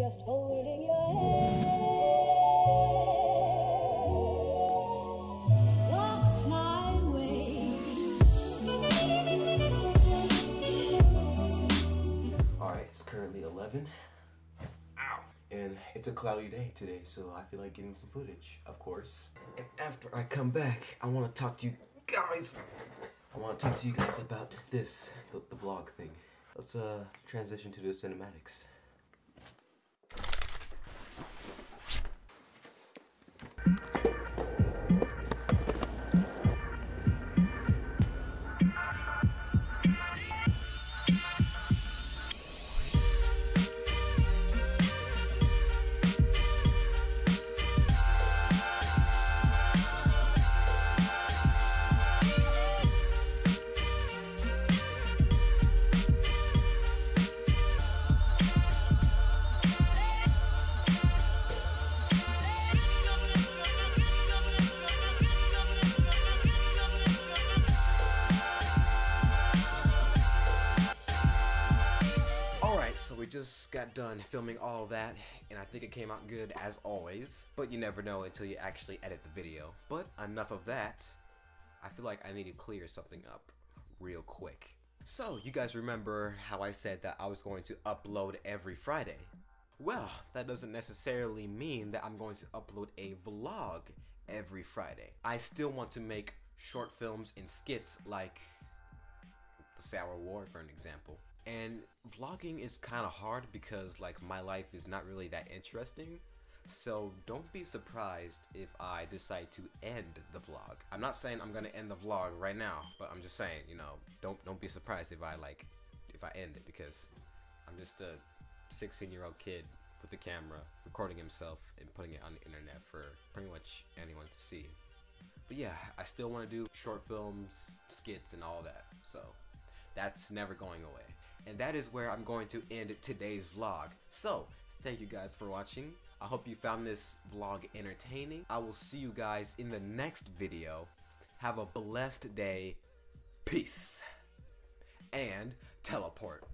just holding your hand. Walk my way. Alright, it's currently 11. Ow. And it's a cloudy day today, so I feel like getting some footage, of course. And after I come back, I want to talk to you guys. I want to talk to you guys about this, the, the vlog thing. Let's uh transition to the cinematics. Just got done filming all that, and I think it came out good as always. But you never know until you actually edit the video. But enough of that. I feel like I need to clear something up real quick. So, you guys remember how I said that I was going to upload every Friday? Well, that doesn't necessarily mean that I'm going to upload a vlog every Friday. I still want to make short films and skits like the Sour War, for an example. And vlogging is kind of hard because like my life is not really that interesting. So don't be surprised if I decide to end the vlog. I'm not saying I'm gonna end the vlog right now, but I'm just saying, you know, don't don't be surprised if I like if I end it because I'm just a 16 year old kid with a camera recording himself and putting it on the internet for pretty much anyone to see. But yeah, I still want to do short films, skits, and all that. So that's never going away. And that is where I'm going to end today's vlog. So, thank you guys for watching. I hope you found this vlog entertaining. I will see you guys in the next video. Have a blessed day. Peace. And teleport.